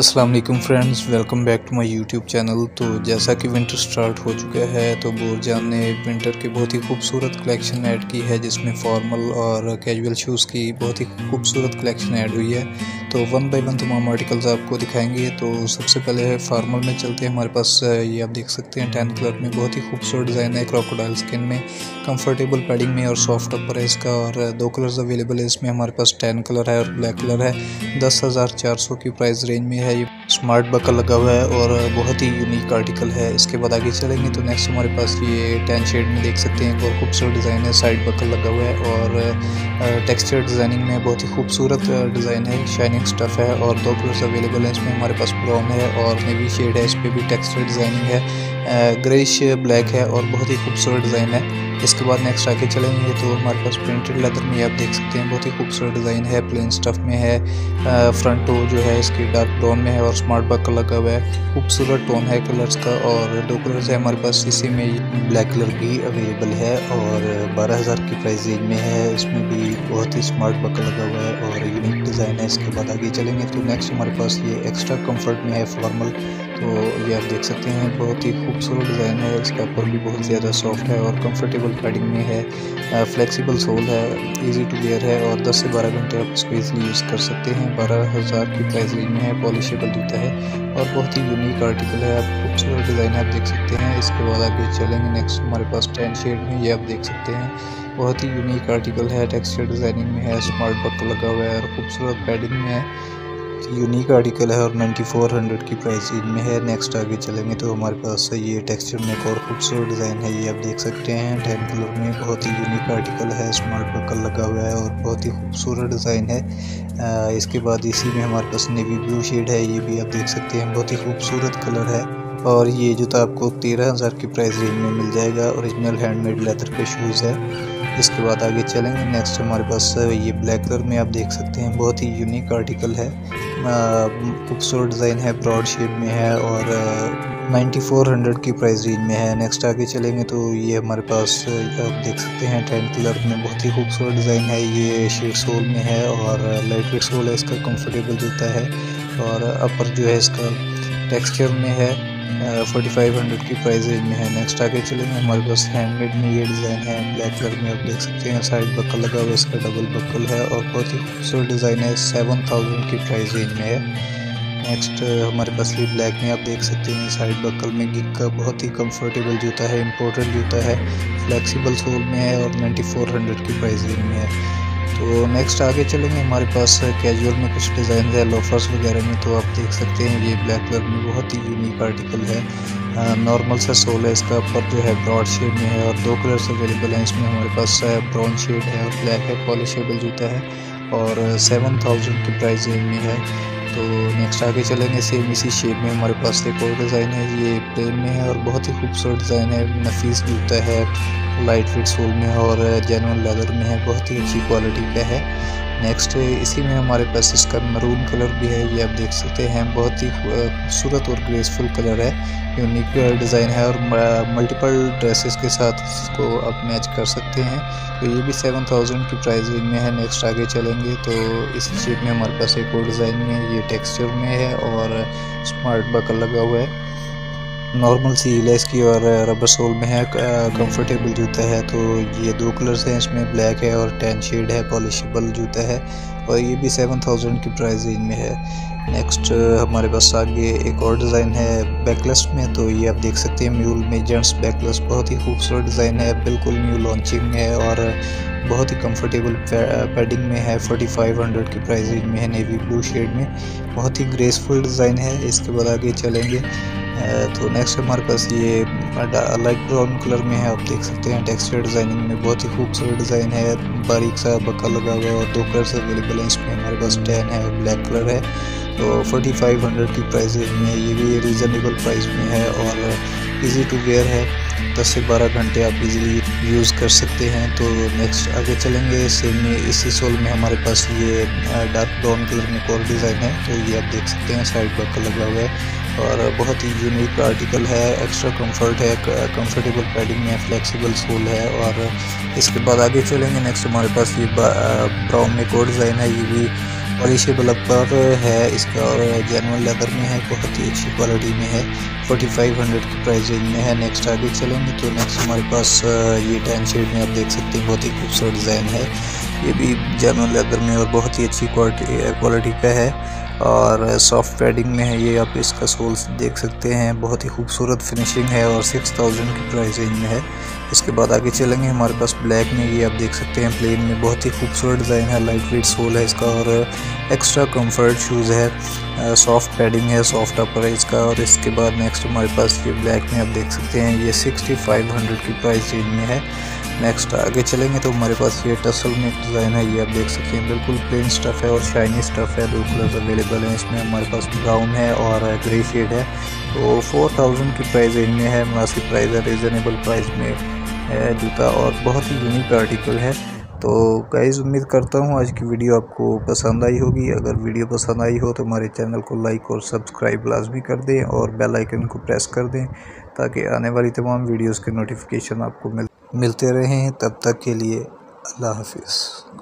वालेकुम friends welcome back to my YouTube channel तो जैसा कि विंटर स्टार्ट हो चुका है तो बोरजान ने विंटर की बहुत ही खूबसूरत कलेक्शन ऐड की है, जिसमें फॉर्मल और कैजुअल शूज़ की बहुत ही खूबसूरत कलेक्शन ऐड हुई है। तो वन बाई वन तमाम आर्टिकल्स आपको दिखाएँगे। तो सबसे पहले है फार्मल में चलते हैं। हमारे पास ये आप देख सकते हैं टेन कलर में बहुत ही खूबसूरत डिज़ाइन है क्रोकोडाइल स्किन में। कंफर्टेबल पैडिंग में और सॉफ्ट अपर है इसका और दो कलर्स अवेलेबल है। इसमें हमारे पास टेन कलर है और ब्लैक कलर है। दस हज़ार चार सौ की प्राइस रेंज में है ये। स्मार्ट बकल लगा हुआ है और बहुत ही यूनिक आर्टिकल है। इसके बाद आगे चलेंगे तो नेक्स्ट हमारे पास ये टेन शेड में देख सकते हैं, बहुत खूबसूरत डिज़ाइन है साइड बकल लगा हुआ है और टेक्सचर डिज़ाइनिंग में बहुत ही खूबसूरत डिज़ाइन है शाइनिंग स्टफ़ है और दो कलर्स अवेलेबल हैं, इसमें हमारे पास ब्राउन है और नेवी शेड है, इस पर भी टेक्सचर डिज़ाइनिंग है। ग्रेश ब्लैक है और बहुत ही खूबसूरत डिज़ाइन है। इसके बाद नेक्स्ट आगे चलेंगे तो हमारे पास प्रिंटेड लेदर में आप देख सकते हैं, बहुत ही खूबसूरत डिज़ाइन है प्लेन स्टफ़ में है फ्रंट टो जो है इसकी डार्क ब्राउन में है और स्मार्ट बकल लगा हुआ है, खूबसूरत टोन है कलर्स का और दो कलर्स है हमारे पास, इसी में ब्लैक कलर भी अवेलेबल है और बारह हज़ार की प्राइस रेंज में है, इसमें भी बहुत ही स्मार्ट बकल लगा हुआ है और यूनिक डिज़ाइन है, इसके बाद आगे चलेंगे तो नेक्स्ट हमारे पास ये एक्स्ट्रा कंफर्ट में है फॉर्मल तो ये आप देख सकते हैं, बहुत ही खूबसूरत डिज़ाइन है, इसका ऊपर भी बहुत ज़्यादा सॉफ्ट है और कंफर्टेबल पैडिंग में है फ्लेक्सिबल सोल है इजी टू वेयर है और 10 से 12 घंटे आप इसको ईजिली यूज़ कर सकते हैं। बारह हज़ार की प्राइस रेंज में है पॉलिशेबल जूता है और बहुत ही यूनिक आर्टिकल है, आप खूबसूरत डिज़ाइन आप देख सकते हैं। इसके बाद आगे चलेंगे नेक्स्ट हमारे पास टेन शेड में ये आप देख सकते हैं, बहुत ही यूनिक आर्टिकल है टेक्सचर डिज़ाइनिंग में है स्मार्ट बक लगा हुआ है और खूबसूरत पैडिंग में है। यूनिक आर्टिकल है और 9400 की प्राइस इनमें है। नेक्स्ट आगे चलेंगे तो हमारे पास ये टेक्सचर में एक और खूबसूरत डिज़ाइन है। ये आप देख सकते हैं टेन कलर में बहुत ही यूनिक आर्टिकल है। स्मार्ट बकल लगा हुआ है और बहुत ही खूबसूरत डिज़ाइन है। इसके बाद इसी में हमारे पास नेवी ब्लू शेड है। ये भी आप देख सकते हैं, बहुत ही खूबसूरत कलर है। और ये जूता आपको तेरह हज़ार की प्राइस रेंज में मिल जाएगा। ओरिजिनल हैंडमेड लेदर के शूज़ है। इसके बाद आगे चलेंगे। नेक्स्ट हमारे पास ये ब्लैक कलर में आप देख सकते हैं, बहुत ही यूनिक आर्टिकल है। खूबसूरत डिज़ाइन है ब्रॉड शेप में है और नाइन्टी फोर हंड्रेड की प्राइस रेंज में है। नेक्स्ट आगे चलेंगे तो ये हमारे पास आप देख सकते हैं टेन कलर में बहुत ही खूबसूरत डिज़ाइन है। ये शेड सोल में है और लाइट वेट सोल है, इसका कंफर्टेबल जूता है और अपर जो है इसका टेक्सचर में है। फोर्टी फाइव हंड्रेड की प्राइस रेंज में है। नेक्स्ट आगे चलेंगे हमारे पास हैंडमेड में ये डिज़ाइन है। ब्लैक कलर में आप देख सकते हैं। साइड बकल लगा हुआ इसका डबल बकल है और बहुत ही खूबसूरत डिज़ाइन है। सेवन थाउज़ेंड की प्राइस रेंज में है। नेक्स्ट हमारे पास ये ब्लैक में आप देख सकते हैं। साइड बकल में गिक का बहुत ही कंफर्टेबल जूता है। इम्पोर्टेड जूता है। फ्लेक्सिबल सोल में है और नाइन्टी फोर हंड्रेड की प्राइस रेंज में है। तो नेक्स्ट आगे चलेंगे। हमारे पास कैजुअल में कुछ डिज़ाइन है लोफर्स वगैरह में तो आप देख सकते हैं ये ब्लैक कलर में बहुत ही यूनिक आर्टिकल है। नॉर्मल सा सोल है इसका, पर जो है ब्रॉड शेड में है और दो कलर्स अवेलेबल हैं इसमें। हमारे पास ब्राउन शेड है और ब्लैक है पॉलिशेबल जूता है और सेवन थाउज़ेंड की प्राइस रेंज में है। तो नेक्स्ट आगे चलेंगे सेम इसी शेप में। हमारे पास एक और डिज़ाइन है, ये प्लेन में है और बहुत ही खूबसूरत डिज़ाइन है। नफीस जूता है लाइट फिट सोल में और जेनवन लेदर में है। बहुत ही अच्छी क्वालिटी का है। नेक्स्ट इसी में हमारे पास इसका मरून कलर भी है, ये आप देख सकते हैं, बहुत ही खूबसूरत और ग्रेसफुल कलर है यूनिक डिज़ाइन है और मल्टीपल ड्रेसेस के साथ इसको आप मैच कर सकते हैं तो ये भी सेवन थाउज़ेंड की प्राइस में है नेक्स्ट आगे चलेंगे तो इसी शेप में हमारे पास एक और डिज़ाइन में ये टेक्सचर में है और स्मार्ट बकल लगा हुआ है। नॉर्मल सी लेस की और रबर सोल में है कंफर्टेबल जूता है तो ये दो कलर्स हैं, इसमें ब्लैक है और टेन शेड है पॉलिशेबल जूता है, और ये भी सेवन थाउज़ेंड की प्राइस रेंज में है। नेक्स्ट हमारे पास आगे एक और डिज़ाइन है बैकलेस में तो ये आप देख सकते हैं म्यूल में जेंट्स बैकलेस बहुत ही खूबसूरत डिज़ाइन है, बिल्कुल न्यू लॉन्चिंग है, और बहुत ही कंफर्टेबल पैडिंग में है 4500 की प्राइस रेंज में है नेवी ब्लू शेड में। बहुत ही ग्रेसफुल डिज़ाइन है, इसके बाद आगे चलेंगे। तो नेक्स्ट हमारे पास ये लाइट ब्राउन कलर में है, आप देख सकते हैं टेक्सचर डिज़ाइनिंग में बहुत ही खूबसूरत डिज़ाइन है। बारीक सा बक्का लगा हुआ है और दो कलर्स अवेलेबल हैं, इसमें हमारे पास टेन है ब्लैक कलर है। तो फोर्टी फाइव हंड्रेड की प्राइस में ये भी रीज़नेबल प्राइस में है और इजी टू वेयर है। दस से बारह घंटे आप इजीली यूज़ कर सकते हैं। तो नेक्स्ट आगे चलेंगे सेम में इसी सोल में हमारे पास ये डार्क ब्राउन कलर में और डिज़ाइन है तो ये आप देख सकते हैं साइड बक्का लगा हुआ है। और बहुत ही यूनिक आर्टिकल है एक्स्ट्रा कंफर्ट है कंफर्टेबल पैडिंग है फ्लेक्सिबल सोल है और इसके बाद आगे चलेंगे। नेक्स्ट हमारे पास ये ब्राउन में कोड डिज़ाइन है, ये भी पॉलिशेबल अपर है इसका और जनरल लेदर में है, बहुत ही अच्छी क्वालिटी में है। 4500 की प्राइस रेंज में है। नेक्स्ट आगे चलेंगे तो नेक्स्ट हमारे पास ये टेन शेड में आप देख सकते हैं, बहुत ही खूबसूरत डिज़ाइन है। ये भी जनरल लेदर में और बहुत ही अच्छी क्वालिटी का है। और सॉफ्ट पैडिंग में है ये, आप इसका सोल्स देख सकते हैं। बहुत ही खूबसूरत फिनिशिंग है और सिक्स थाउज़ेंड की प्राइस रेंज में है। इसके बाद आगे चलेंगे, हमारे पास ब्लैक में ये आप देख सकते हैं प्लेन में बहुत ही खूबसूरत डिज़ाइन है लाइट वेट सोल है इसका और एक्स्ट्रा कंफर्ट शूज़ है। सॉफ्ट पैडिंग है सॉफ्ट अपर है इसका और इसके बाद नेक्स्ट हमारे पास ये ब्लैक में आप देख सकते हैं, ये सिक्सटी फाइव हंड्रेड की प्राइस रेंज में है। नेक्स्ट आगे चलेंगे तो हमारे पास ये टसल में डिज़ाइन है, ये आप देख सकते हैं, बिल्कुल प्लेन स्टफ़ है और शाइनी स्टफ़ है, दो कलर्स अवेलेबल हैं, इसमें हमारे पास ब्राउन है और ग्रे शेड है। तो फोर थाउज़ेंड की प्राइस रेंज में है मुनासिब प्राइस है रिजनेबल प्राइस में है जूता और बहुत ही यूनिक आर्टिकल है। तो गाइज़ उम्मीद करता हूँ आज की वीडियो आपको पसंद आई होगी। अगर वीडियो पसंद आई हो तो हमारे चैनल को लाइक और सब्सक्राइब लाजमी कर दें और बेल आइकन को प्रेस कर दें, ताकि आने वाली तमाम वीडियोस के नोटिफिकेशन आपको मिल मिलते रहें तब तक के लिए अल्लाह हाफिज़।